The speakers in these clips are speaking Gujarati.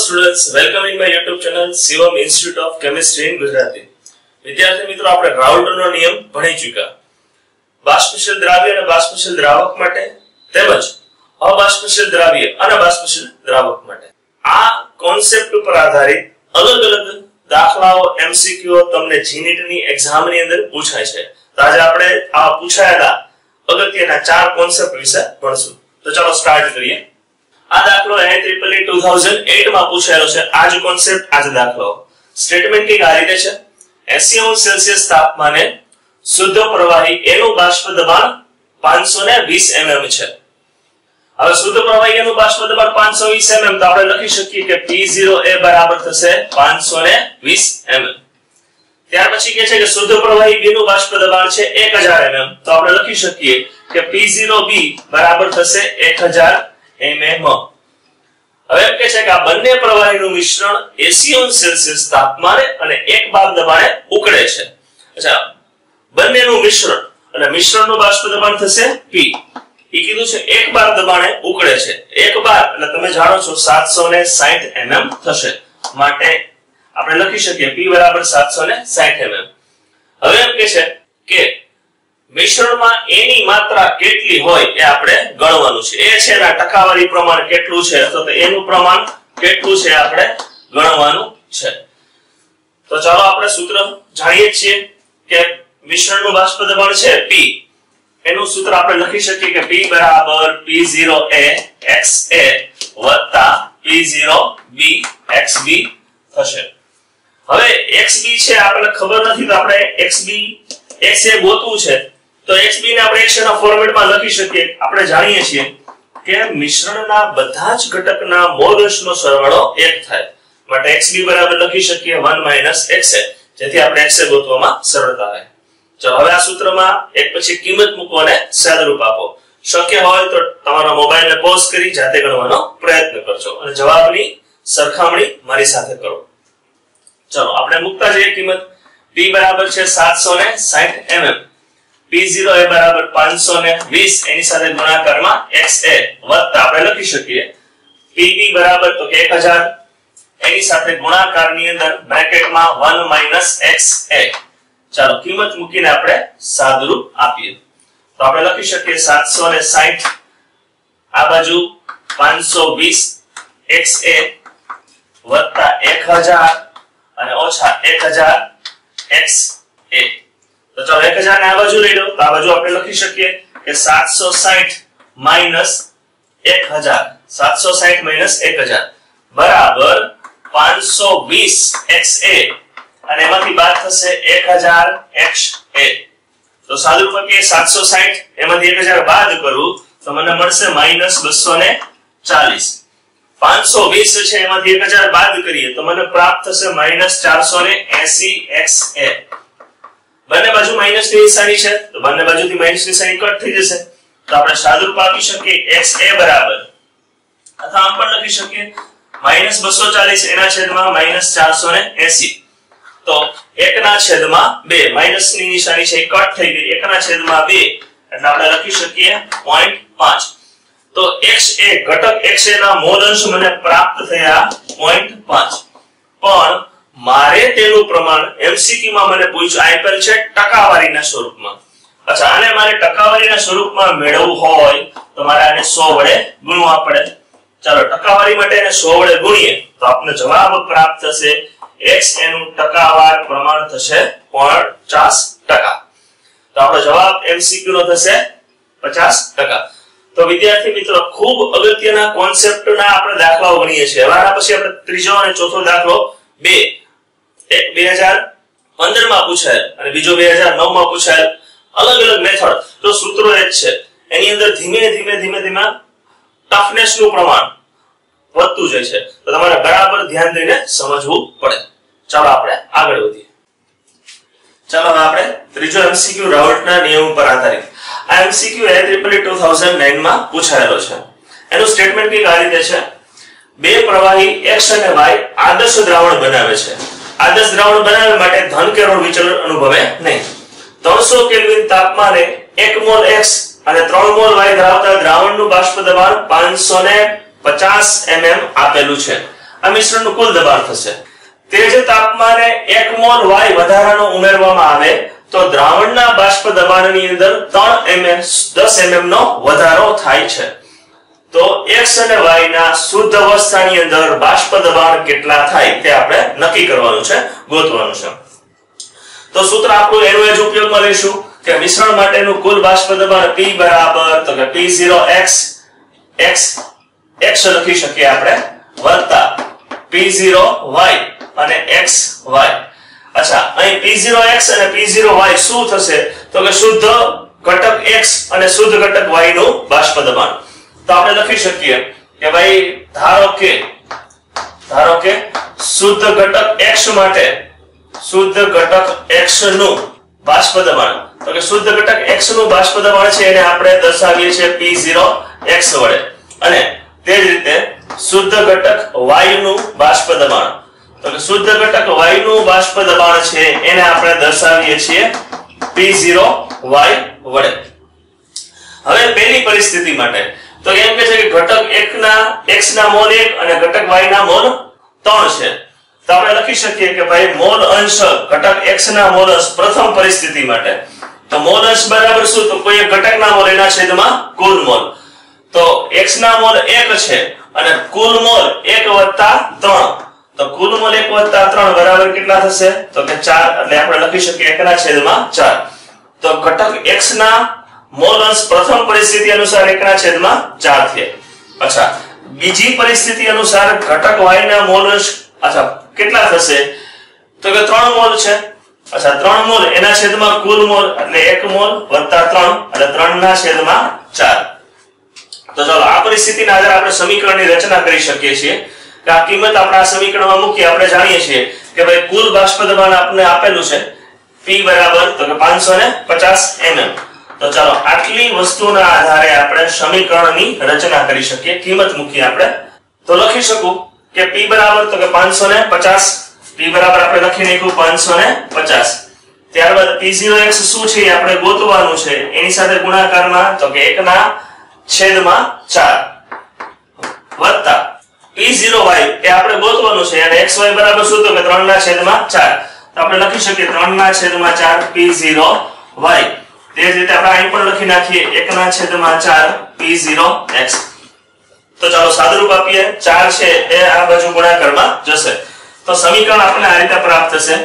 Students welcome in my YouTube channel Shivam institute of chemistry in Gujarati વિદ્યાર્થી મિત્રો, આપણે રાઉલ્ટનો નિયમ ભણી ચૂક્યા. બાષ્પશીલ દ્રાવ્ય અને બાષ્પશીલ દ્રાવક માટે તેમજ અબાષ્પશીલ દ્રાવ્ય અને બાષ્પશીલ દ્રાવક માટે. આ કોન્સેપ્ટ ઉપર આધારિત અલગ અલગ દાખલાઓ એમસીક્યુ તમને જીનીટની એક્ઝામની અંદર પૂછાય છે. તો આજે આપણે આ પૂછાયેલા અગત્યના ચાર કોન્સેપ્ટ વિશે ભણશું. તો ચાલો સ્ટાર્ટ કરીએ. આ દાખલો NIEEE 2008 માં પૂછાયેલો છે. આ જ કોન્સેપ્ટ આ જ દાખલો. સ્ટેટમેન્ટ કંઈક આ રીતે છે. 80 સેલ્સિયસ તાપમાને શુદ્ધ પ્રવાહી એનું બાષ્પ દબાણ 520 mm છે. હવે શુદ્ધ પ્રવાહી એનું બાષ્પ દબાણ 520 mm તો આપણે લખી શકીએ કે P0 એ બરાબર થશે 520 mm ત્યાર પછી કહે છે કે શુદ્ધ પ્રવાહી B નું બાષ્પ દબાણ છે 1000 mm તો આપણે લખી શકીએ કે P0B બરાબર થશે 1000 mm હવે એમ કે છે કે આ બંને પ્રવાહીનું મિશ્રણ 80 સેલ્સિયસ તાપમાને અને એક બાર દબાણે ઉકળે છે. અચ્છા, બંનેનું મિશ્રણ, અને મિશ્રણનું બાષ્પ દબાણ થશે પી એ કીધું છે એક બાર દબાણે ઉકળે છે. એક બાર, એટલે તમે જાણો છો સાતસો ને સાહીઠ એમએમ થશે. માટે આપણે લખી શકીએ પી બરાબર 760 mm હવે એમ કે છે કે મિશ્રણમાં એની માત્રા કેટલી હોય એ આપણે ગણવાનું છે. એ છે એના ટકાવારી પ્રમાણ કેટલું છે? તો એનું પ્રમાણ કેટલું છે આપણે ગણવાનું છે. તો ચાલો આપણે સૂત્ર જાણીએ છીએ કે મિશ્રણનું બાષ્પ દબાણ છે P. એનું સૂત્ર આપણે લખી શકીએ કે P બરાબર P0A XA P0B XB થશે. હવે XB છે આપણને ખબર નથી તો આપણે XB XA ગોતવું છે. તો hb ને આપણે x ના ફોર્મેટમાં લખી શકીએ. આપણે જાણીએ છીએ કે મિશ્રણના બધા જ ઘટકના મોલ અંશનો સરવાળો 1 થાય. માટે XB બરાબર લખી શકીએ 1 XA જેથી આપણે XA ગોતવામાં સરળતા રહે. ચલો, હવે આ સૂત્રમાં એક પછી કિંમત મૂકો અને સાદરૂપ આપો. શક્ય હોય તો તમારા મોબાઈલને પોઝ કરી જાતે ગણવાનો પ્રયત્ન કરજો. અને જવાબની સરખામણી મારી સાથે કરો. ચલો, આપણે મૂકતા જઈએ કિંમત. P બરાબર છે 760 mm p0 એ બરાબર 520 એની સાથે ગુણાકારમાં xa વત્તા, આપણે લખી શકીએ. Pb બરાબર તો કે 1000 એની સાથે ગુણાકારની અંદર બ્રેકેટમાં 1 xa ચાલો, કિંમત મૂકીને આપણે સાદરૂપ આપીએ. તો આપણે લખી શકીએ 760 આ બાજુ 520 xa વત્તા 1000 અને ઓછા 1000 xa તો ચાલો 1000 ને આ બાજુ લઈ લો. તો આ બાજુ આપણે લખી શકીએ કે 760 માઇનસ 1000 760 માઇનસ 1000 બરાબર 520 xa અને એમાંથી બાદ થશે 1000 xa તો સાદું રૂપ કે 760 એમાંથી 1000 બાદ કરું, તો મને મળશે માઇનસ 240 520 છે, એમાંથી 1000 બાદ કરીએ, તો મને પ્રાપ્ત થશે માઇનસ 480 xa બંને બાજુ માઇનસની નિશાની છે, તો બંને બાજુથી માઇનસની નિશાની કટ થઈ જશે. તો આપણે સાદુરૂપ આપી શકીએ xa બરાબર. અથવા આમ પણ લખી શકીએ માઇનસ 240 એના છેદમાં માઇનસ ચારસો ને એસી. તો એકના છેદમાં બે માઇનસની નિશાની છે કટ થઈ ગઈ. એકના છેદમાં બે, એટલે આપણે લખી શકીએ 0.5 તો એક્સ એ ઘટક xa ના મોલ અંશ મને પ્રાપ્ત થયા 0.5 પણ મારે તેનું પ્રમાણ એમસીક્યુ માં મને પૂછ્યું આપેલ છે ટકાવારીના સ્વરૂપમાં. અચ્છા, આને મારે ટકાવારીના સ્વરૂપમાં મેળવવું હોય તો મારે આને 100 વડે ગુણવા પડે. ચાલો, ટકાવારી માટે એને 100 વડે ગુણીએ તો આપણને જવાબ પ્રાપ્ત થશે x એનું ટકાવાર પ્રમાણ થશે 50% તો આપણો જવાબ એમસીક્યુ નો થશે 50% તો વિદ્યાર્થી મિત્રો, ખૂબ અગત્યના કોન્સેપ્ટના આપણે દાખલાઓ ગણીએ છીએ. હવે પછી આપણે ત્રીજો અને ચોથો દાખલો બે. એક 2015 માં પૂછાયેલ અને બીજો 2009 માં પૂછાયેલ અલગ અલગ મેથડ તો સૂત્રો એક છે. એની અંદર ધીમે ધીમે ધીમે ધીમે ટફનેસનું પ્રમાણ વધતું જાય છે. તો તમારે બરાબર ધ્યાન દઈને સમજવું પડે. ચાલો આપણે આગળ વધીએ. ચાલો આપણે ત્રીજો એમસીક્યુ રાઉલ્ટના નિયમ પર આધારિત. આ એમસીક્યુ NIEEE 2009 માં પૂછાયેલો છે. એનું સ્ટેટમેન્ટ કંઈક આ રીતે છે. બે પ્રવાહી એક્સ અને વાય આદર્શ દ્રાવણ બનાવે છે. આદર્શ દ્રાવણ બનાવવા માટે ધન કે ઋણ વિચલન અનુભવે નહીં. 300 કેલ્વિન તાપમાને 1 મોલ x અને 3 મોલ y ધરાવતા દ્રાવણનું બાષ્પ દબાણ 550 mm આપેલું છે. આ મિશ્રણનું કુલ દબાણ થશે. તે જ તાપમાને 1 મોલ વાય વધારાનો ઉમેરવામાં આવે તો દ્રાવણના બાષ્પ દબાણની અંદર 3 mm 10 mm નો વધારો થાય છે. તો x અને y ના શુદ્ધ અવસ્થાની અંદર બાષ્પ દબાણ કેટલા થાય તે આપણે નક્કી કરવાનું છે, ગોતવાનું છે. તો સૂત્ર આપણું એનું જ ઉપયોગમાં લઈશું કે મિશ્રણ માટેનું કુલ બાષ્પ દબાણ P બરાબર, તો કે P0x x x લખી શકીએ આપણે, વત્તા P0y અને xy અચ્છા, અહીં P0x અને P0y શું થશે? તો કે શુદ્ધ ઘટક x અને શુદ્ધ ઘટક y નું બાષ્પ દબાણ. તો આપણે લખી શકીએ કે ભાઈ, ધારો કે ધારો કે શુદ્ધ ઘટક x માટે, શુદ્ધ ઘટક x નું બાષ્પ દબાણ. તો કે શુદ્ધ ઘટક x નું બાષ્પ દબાણ છે એને આપણે દર્શાવીએ છીએ P0x વડે. અને તે જ રીતે શુદ્ધ ઘટક y નું બાષ્પ દબાણ. તો કે શુદ્ધ ઘટક y નું બાષ્પ દબાણ છે એને આપણે દર્શાવીએ છીએ P0y વડે. હવે પહેલી પરિસ્થિતિ માટે તો એમ કે છે કે ઘટક 1 ના, x ના મોલ 1 અને ઘટક y ના મોલ 3 છે. તો આપણે લખી શકીએ કે ભાઈ મોલ અંશ ઘટક x ના મોલ અંશ પ્રથમ પરિસ્થિતિ માટે. તો મોલ અંશ બરાબર શું? તો કોઈ એક ઘટકના મોલ, એના છેદમાં કુલ મોલ. તો x ના મોલ 1 છે અને કુલ મોલ 1 3 તો કુલ મોલ 1 3 બરાબર કેટલા થશે? તો કે 4 એટલે આપણે લખી શકીએ 1 ના છેદમાં 4 તો ઘટક x ના મોલ અંશ પ્રથમ પરિસ્થિતિ અનુસાર 1 છેદમાં 4 થયા. અચ્છા, બીજી પરિસ્થિતિ અનુસાર ઘટક y ના મોલ અચ્છા, કેટલા થશે? તો કે 3 મોલ છે. અચ્છા 3 મોલ, એના છેદમાં કુલ મોલ એટલે 1 મોલ 3 એટલે 3 ના છેદમાં 4 તો ચાલો, આ પરિસ્થિતિના આધારે આપણે સમીકરણની રચના કરી શકીએ છીએ. કે આ કિંમત આપણે આ સમીકરણમાં મૂકી આપણે જાણીએ છીએ કે ભાઈ કુલ બાષ્પ દબાણ આપણે આપેલું છે. P બરાબર, તો કે 550 mm તો ચાલો, આટલી વસ્તુના આધારે આપણે સમીકરણની રચના કરી શકીએ. કિંમત મૂકીએ આપણે. તો લખી શકું કે P બરાબર તો કે 550 P બરાબર આપણે લખી નાખ્યું 550 ત્યારબાદ P0x શું છે આપણે ગોતવાનું છે. એની સાથે ગુણાકારમાં તો કે 1 ના છેદમાં 4 વત્તા. P0y એ આપણે ગોતવાનું છે અને xy બરાબર શું તો કે 3 ના છેદમાં 4 તો આપણે લખી શકીએ 3 ના છેદમાં 4 P0y. તે રીતે આપણે અહીં પણ લખી નાખીએ 1 ના છેદમાં 4 P0x તો ચાલો સાદુરૂપ આપીએ. 4 છે એ આ બાજુ ગુણાકારમાં જશે. તો સમીકરણ આપણને આ રીતે પ્રાપ્ત થશે.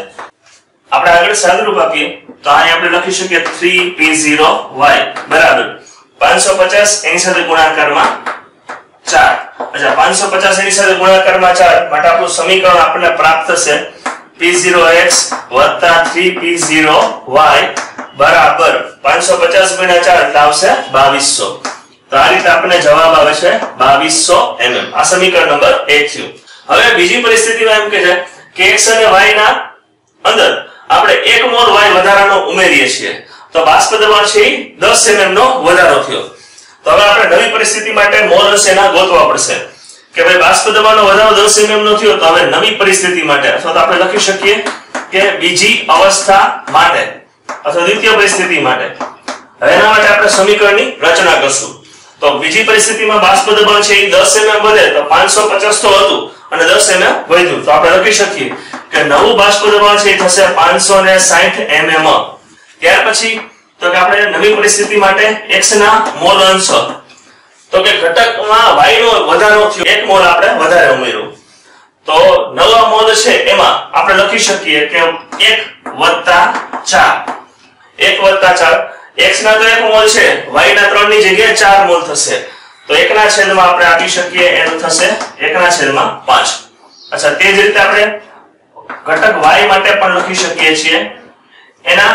આપણે આગળ સાદુરૂપ આપીએ. તો અહીં આપણે લખી શકીએ 3p0y બરાબર. 550 એની સાથે ગુણાકારમાં 4 અચ્છા 550 એની સાથે ગુણાકારમાં 4 માટે આપણું સમીકરણ આપણને પ્રાપ્ત થશે. p0x 3p0y બરાબર. 550 ગુણ્યા 4 એટલે આવશે 2200 તો આ રીતે આપણને જવાબ આવે છે 2200 mm આ સમીકરણ નંબર 1 થયું. હવે બીજી પરિસ્થિતિમાં એમ કે છે કે x અને y ના અંદર આપણે 1 મોલ y વધારાનો ઉમેરીએ છીએ. તો બાષ્પ દબાણ છે એ 10 mm નો વધારો થયો. તો હવે આપણે નવી પરિસ્થિતિ માટે મોલ એના ગોતવા પડશે. કે ભાઈ બાષ્પ દબાણનો વધારો 10 mm નો થયો, તો હવે નવી પરિસ્થિતિ માટે, અથવા તો આપણે લખી શકીએ કે બીજી અવસ્થા માટે. અથવા દ્વિતીય પરિસ્થિતિ માટે. એના માટે આપણે સમીકરણની રચના કરશું. તો બીજી પરિસ્થિતિમાં બાષ્પ દબાણ છે એ 10 mm વધે તો 550 તો હતું અને 10 mm વધ્યું. તો આપણે લખી શકીએ કે નવું બાષ્પ દબાણ છે એ થશે 560 mm ત્યાર પછી, તો કે આપણે નવી પરિસ્થિતિ માટે x ના મોલ અંશ. તો કે ઘટકમાં y નો વધારો થયો. 1 મોલ આપણે વધારે ઉમેર્યો. તો નવા મોલ છે એમાં આપણે લખી શકીએ કે 1 4 1 4 x ના તો એક મોલ છે. વાય ના ત્રણની જગ્યાએ ચાર મોલ થશે. તો એક ના છેદમાં આપણે આપી શકીએ એનું થશે એક ના છેદમાં પાંચ. અચ્છા, તે જ રીતે આપણે ઘટક વાય માટે પણ લખી શકીએ છીએ. એના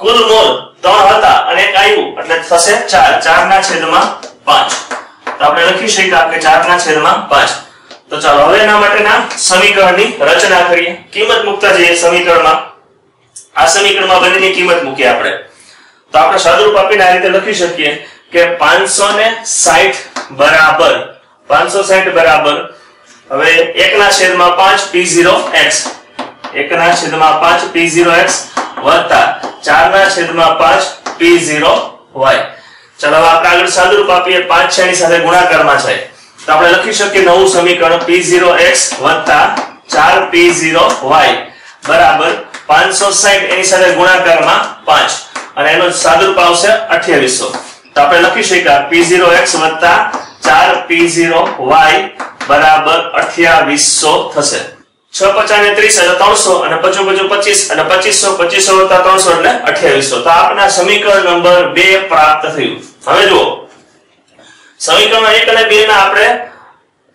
કુલ મોલ ત્રણ હતા અને એક આવ્યું, એટલે થશે 4 4 ના છેદમાં પાંચ. તો આપણે લખી શકીએ કે ચાર ના છેદમાં પાંચ. તો ચાલો, હવે એના માટેના સમીકરણની રચના કરીએ. કિંમત મૂકતા જઈએ સમીકરણમાં. આ સમીકરણમાં બંનેની કિંમત મૂકીએ આપણે. તો આપણે સાદુરૂપ આપીને આ રીતે લખી શકીએ કે 560 બરાબર 560 બરાબર, હવે 1 ના છેદમાં 5 p0x 1 ના છેદમાં 5 p0x વત્તા 4 ના છેદમાં 5 p0y ચાલો, હવે આપણે આગળ સાદુરૂપ આપીએ 5 6 ની સાથે ગુણાકારમાં છે. તો આપણે લખી શકીએ નવું સમીકરણ P0x 4P0y બરાબર. 560 એની સાથે ગુણાકારમાં પાંચ. અને એનો સાદુરૂપ આવશે 2800 તો આપણે લખી શકીએ P0x 4P0y બરાબર 2800 થશે. છ પચાસ ને 30 એટલે 300 અને 5 5 25 અને પચીસો પચીસો વત્તા ત્રણસો એટલે 2800 તો આપના સમીકરણ નંબર બે પ્રાપ્ત થયું. હવે જુઓ. સમીકરણ એક અને બે ના આપણે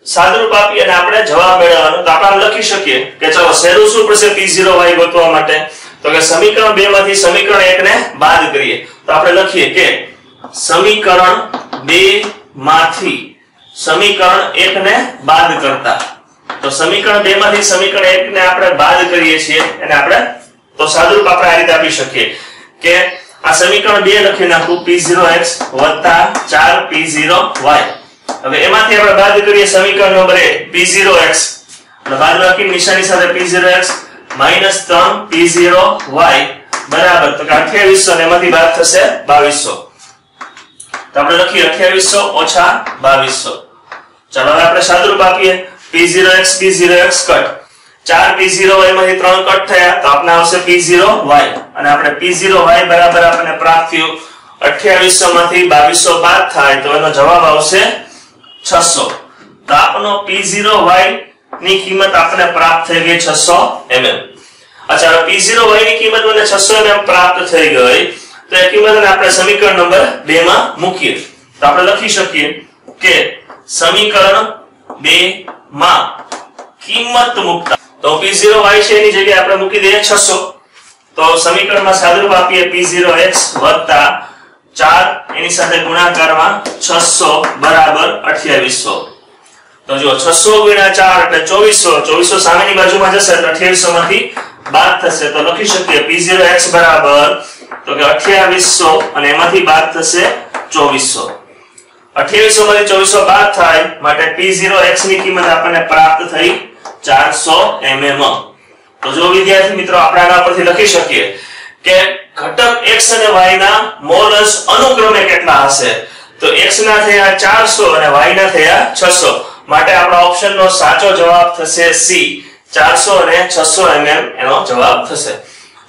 સાદુરૂપ આપી અને આપણે જવાબ મેળવવાનો. તો આપણે લખી શકીએ કે ચલો સહેલું શું પડશે p0y ગોતવા માટે. તો કે સમીકરણ 2 માંથી સમીકરણ 1 ને બાદ કરીએ. તો આપણે લખીએ કે સમીકરણ 2 માંથી સમીકરણ 1 ને બાદ કરતા. તો સમીકરણ 2 માંથી સમીકરણ 1 ને આપણે બાદ કરીએ છીએ અને આપણે તો સાદુરૂપ આપણે આ રીતે આપી શકીએ કે આ સમીકરણ 2 લખી નાખું. P0x 4p0y હવે એમાંથી આપણે બાદ કરીએ સમીકરણ નંબર 1 p0x અને બાદબાકી નિશાની સાથે p0x 3p0y બરાબર. તો કે 2800 ને એમાંથી બાદ થશે 2200 તો આપણે લખીએ 2800 ઓછા 2200 ચાલો હવે આપણે સાદુરૂપ આપીએ. P0x p0x કટ 4p0y માંથી 3 કટ થયા, તો આપણે આવશે p0y અને આપણે p0y બરાબર આપણને પ્રાપ્ત થયું. 2800 માંથી 2200 બાદ થાય, તો એનો જવાબ આવશે 600 તો આપનો p0y ની કિંમત આપણે પ્રાપ્ત થઈ ગઈ 600 mm અચ્છા p0y ની કિંમત મને 600 mm પ્રાપ્ત થઈ ગઈ. તો એ કિંમતને આપણે સમીકરણ નંબર 2 માં મૂકીએ. તો આપણે લખી શકીએ કે સમીકરણ 2 માં કિંમત મૂકતા. તો p0y છે એની જગ્યાએ આપણે મૂકી દઈએ 600 તો સમીકરણમાં સાદુરૂપ આપીએ p0x 4 એની સાથે ગુણાકારમાં છસો બરાબર 2800 તો જો છસો ગુણ્યા ચાર એટલે ચોવીસો. ચોવીસો સામેની બાજુમાં જશે એટલે અઠ્યાવીસો માંથી બાદ થશે. તો લખી શકીએ p0x બરાબર. તો કે 2800 અને એમાંથી બાદ થશે ચોવીસો. અઠ્યાવીસો માંથી ચોવીસો બાદ થાય માટે પી ઝીરો એક્સની કિંમત આપણને પ્રાપ્ત થઈ ચારસો એમએમ તો જો વિદ્યાર્થી મિત્રો, આપણે આના પરથી લખી શકીએ કે ઘટક x અને y ના મોલસ અનુક્રમે કેટલા હશે? તો x ના થયા 400 અને y ના થયા 600 માટે આપણા ઓપ્શન નો સાચો જવાબ થશે C. 400 અને 600 mm એનો જવાબ થશે.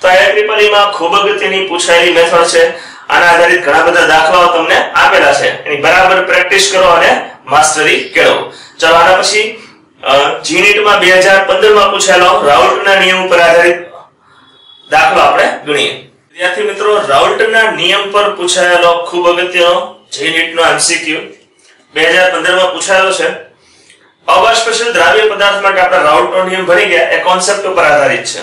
તો આ ત્રિપરીમાં ખૂબ અગત્યની પૂછાયેલી મેથડ છે. આના આધારિત ઘણા બધા દાખલાઓ તમને આપેલા છે. એની બરાબર પ્રેક્ટિસ કરો અને માસ્ટરી કેળવો. ચાલો આના પછી જીનીટમાં 2015 માં પૂછાયેલો રાઉલ્ટના નિયમ ઉપર આધારિત દાખલો આપણે ગણીએ. વિદ્યાર્થી મિત્રો રાઉલ્ટના નિયમ પર પૂછાયેલો ખૂબ અગત્યનો જે નીટનો એમસીક્યુ 2015 માં પૂછાયેલો છે. અવાષ્પશીલ દ્રાવ્ય પદાર્થ માટે આપણે રાઉલ્ટનો નિયમ ભણી ગયા. એ કોન્સેપ્ટ ઉપર આધારિત છે.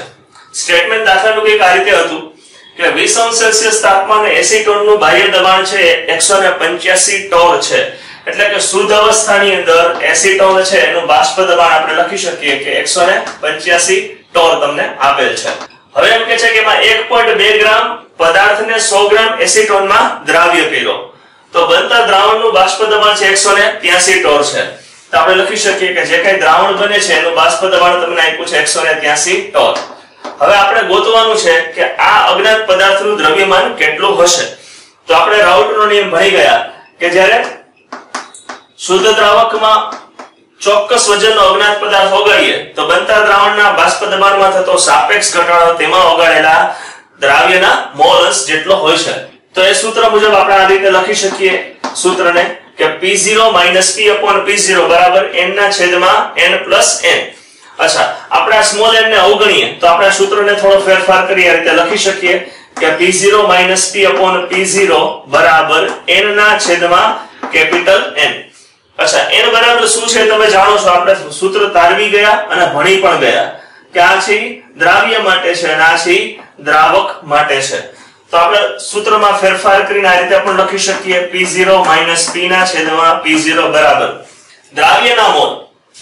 સ્ટેટમેન્ટ દાખલાનું કંઈક આ રીતે હતું કે વીસ અંશ સેલ્સિયસ તાપમાને એસીટોનનું બાહ્ય દબાણ છે 185 ટોર છે. એટલે કે શુદ્ધ અવસ્થાની અંદર એસીટોન છે. એનું બાષ્પ દબાણ આપણે લખી શકીએ કે 185 ટોર તમને આપેલ છે. હવે એમ કે છે કે એમાં 1.2 ગ્રામ પદાર્થને 100 ગ્રામ એસીટોનમાં દ્રાવ્ય કર્યો તો બનતા દ્રાવણનું બાષ્પ દબાણ છે 183 ટોર છે. તો આપણે લખી શકીએ કે જે કઈ દ્રાવણ બને છે, એનું બાષ્પ દબાણ તમને આપ્યું છે 183 ટોર. હવે આપણે ગોતવાનું છે કે આ અજ્ઞાત પદાર્થનું દ્રવ્યમાન કેટલું હશે. તો આપણે રાઉટનો નિયમ ભણી ગયા કે જ્યારે શુદ્ધ દ્રાવકમાં ચોક્કસ વજનનો અજ્ઞાત પદાર્થ ઓગાળીએ, તો બનતા દ્રાવણના બાષ્પ દબાણમાં થતો સાપેક્ષ ઘટાડો તેમાં ઓગાળેલા દ્રાવ્યના મોલસ જેટલો હોય છે. તો એ સૂત્ર મુજબ આપણે આ રીતે લખી શકીએ સૂત્રને કે P0 P P0 બરાબર n ના છેદમાં n n. અચ્છા, આપણે આ સ્મોલ n ને અવગણીએ, તો આપણે સૂત્રને થોડો ફેરફાર કરી આ રીતે લખી શકીએ કે p0 p p0 બરાબર n ના છેદમાં કેપિટલ n. અચ્છા n બરાબર શું છે તમે જાણો છો? આપણે સૂત્ર તારવી ગયા અને ભણી પણ ગયા. કે આ છે દ્રાવ્ય માટે છે અને આ છે દ્રાવક માટે છે. તો આપણે સૂત્રમાં ફેરફાર કરીને આ રીતે પણ લખી શકીએ. P0 p ના છેદમાં p0 બરાબર. દ્રાવ્યના mole.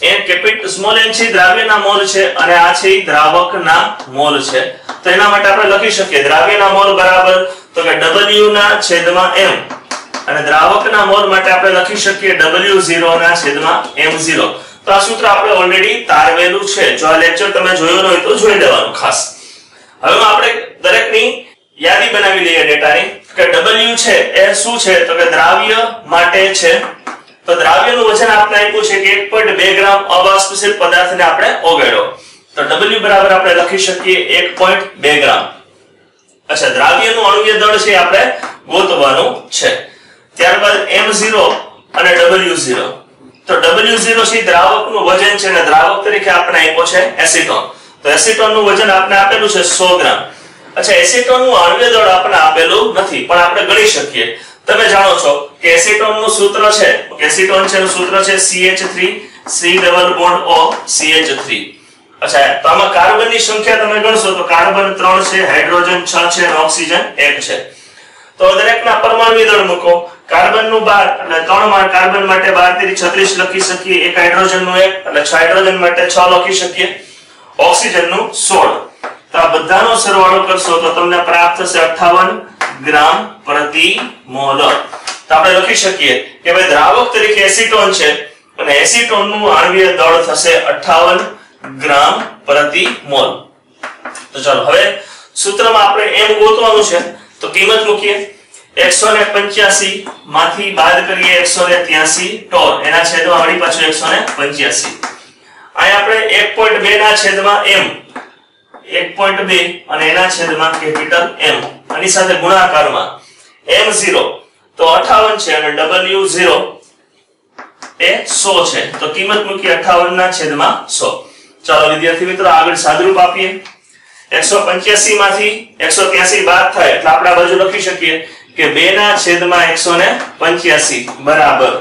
n capital small n છે, દ્રાવ્યના મોલ છે અને આ છે દ્રાવકના મોલ છે. તો એના માટે આપણે લખી શકીએ દ્રાવ્યના મોલ બરાબર. તો કે w ના છેદમાં m. અને દ્રાવકના મોલ માટે આપણે લખી શકીએ w0 ના છેદમાં m0 તો આ સૂત્ર આપણે ઓલરેડી તારવેલું છે. જો આ લેક્ચર તમે જોયો હોય તો જોઈ લેવાનું ખાસ. હવે આપણે દરેકની યાદી બનાવી લઈએ ડેટાની. કે w છે એ શું છે? તો કે દ્રાવ્ય માટે છે. તો દ્રાવ્યનું વજન આપણે આપ્યું છે કે 1.2 ગ્રામ અવાષ્પશીલ પદાર્થને આપણે ઓગાળ્યો. તો W બરાબર આપણે લખી શકીએ 1.2 ગ્રામ. અચ્છા, દ્રાવ્યનું અણુય દળ છે આપણે ગોતવાનું છે. ત્યારબાદ એમ ઝીરો અને W0 તો ડબલ્યુ ઝીરો છે દ્રાવકનું વજન છે અને દ્રાવક તરીકે આપણે આપ્યો છે એસિટોન. તો એસિટોનનું વજન આપણે આપેલું છે સો ગ્રામ. અચ્છા, એસિટોનનું અણુય દળ આપણે આપેલું નથી, પણ આપણે ગણી શકીએ. તમે જાણો છો કે એસિટોનનું સૂત્ર છે, એસિટોન છે સૂત્ર છે CH3 C double bond O CH3 અચ્છા, તો આમાં કાર્બનની સંખ્યા તમે ગણશો તો કાર્બન 3 છે, હાઇડ્રોજન 6 છે અને ઓક્સિજન 1 છે. તો દરેકના પરમાણુ દળ મૂકો. કાર્બનનું 12 એટલે 3 માં કાર્બન માટે 12 તેરી 36 લખી શકીએ. એક હાઇડ્રોજનનું 1 એટલે 6 હાઇડ્રોજન માટે 6 લખી શકીએ. ઓક્સિજનનું 16 તો આ બધાનો સરવાળો કરશો તો તમને પ્રાપ્ત થશે 58 ગ્રામ પ્રતિ મોલ. તો આપણે લખી શકીએ કે ભાઈ દ્રાવક તરીકે એસિટોન છે અને એસિટોનનું આણ્વીય દળ થશે 58 ગ્રામ પ્રતિ મોલ. તો ચાલો, હવે સૂત્રમાં આપણે એમ ગોતવાનું છે. તો કિંમત મૂકીએ. 185 માંથી બાદ કરીએ 183 તો એના છેદમાં વળી પાછું 185 અહીં આપણે 1.2 ના છેદમાં m 1.2 અને એના છેદમાં કેપિટલ M આની સાથે ગુણાકારમાં M0 તો 58 છે અને W0 એ 100 છે. તો કિંમત મૂકી 58 ના છેદમાં 100 ચાલો વિદ્યાર્થી મિત્રો, આગળ સાદરૂપ આપીએ. 185 માંથી 183 બાદ થાય, એટલે આપણે બાજુ લખી શકીએ. કે બે ના છેદમાં 185 બરાબર.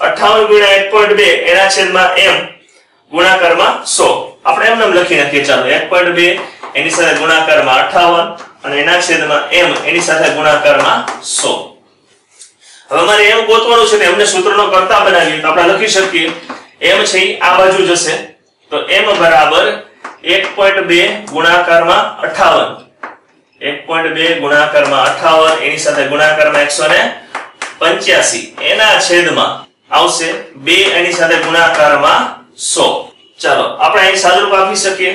58 ગુણ્યા 1.2 એના છેદમાં એમ, ગુણાકારમાં સો. આપણે એમ નામ લખી નાખીએ, ચાલો. 1.2 એની સાથે ગુણાકારમાં 58 અને એના છેદમાં એમ, એની સાથે ગુણાકારમાં સો. હવે મારે એમ ગોતવાનું છે કે એમને સૂત્રનો કરતા બનાવીએ, તો આપણે લખી શકીએ. એમ છે આ બાજુ જશે. તો એમ બરાબર 1.2 ગુણાકારમાં 58 1.2 ગુણાકારમાં 58 એની સાથે ગુણાકારમાં 185 એના છેદમાં આવશે બે, એની સાથે ગુણાકારમાં સો. ચાલો, આપણે અહીં સાદુરૂપ આપી શકીએ.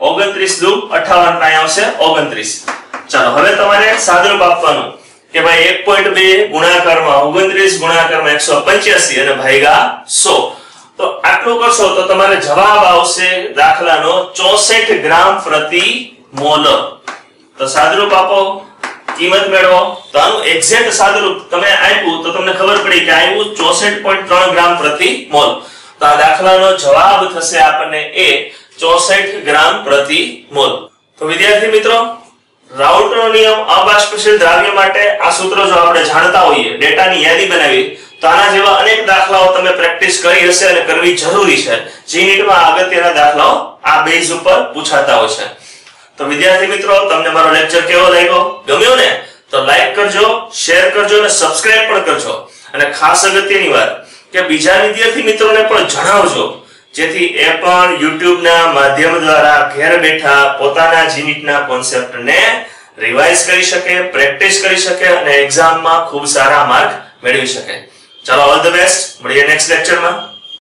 29 દુ 58 અહીં આવશે 29 ચાલો, હવે તમારે સાદુરૂપ આપવાનું કે ભાઈ 1.2 ગુણાકારમાં 29 ગુણાકારમાં 185 અને ભાઈગા સો. તો આટલું કરશો તો તમારે જવાબ આવશે દાખલાનો 64 ગ્રામ પ્રતિ મોલ. તો સાદરૂપ આપો, કિંમત મેળવો. તો આનું એક્ઝેક્ટ સાદરૂપ તમે આપ્યું તો તમને ખબર પડી કે આવ્યું 64.3 ગ્રામ પ્રતિ મોલ. તો આ દાખલાનો જવાબ થશે આપણને એ 64 ગ્રામ પ્રતિ મોલ. તો વિદ્યાર્થી મિત્રો રાઉટનો નિયમ અબાષ્પશીલ દ્રાવ્ય માટે આ સૂત્રો જો આપણે જાણતા હોઈએ, ડેટાની યાદી બનાવી, તો આના જેવા અનેક દાખલાઓ તમે પ્રેક્ટિસ કરી હશે અને કરવી જરૂરી છે. જી નીટમાં અગત્યના દાખલાઓ આ બેઝ ઉપર પૂછાતા હોય છે. તો વિદ્યાર્થી મિત્રો, તમને મારો લેક્ચર કેવો લાગ્યો? ગમ્યો ને? તો લાઈક કરજો શેર કરજો અને સબસ્ક્રાઇબ પણ કરજો. અને ખાસ અગત્યની વાત કે બીજા વિદ્યાર્થી મિત્રોને પણ જણાવજો, જેથી એ પણ યુટ્યુબના માધ્યમ દ્વારા ઘેર બેઠા પોતાના જીનીટના કોન્સેપ્ટને રિવાઇઝ કરી શકે પ્રેક્ટિસ કરી શકે અને એક્ઝામમાં ખૂબ સારા માર્ક મેળવી શકે. ચાલો ઓલ ધ બેસ્ટ મળીએ નેક્સ્ટ લેક્ચરમાં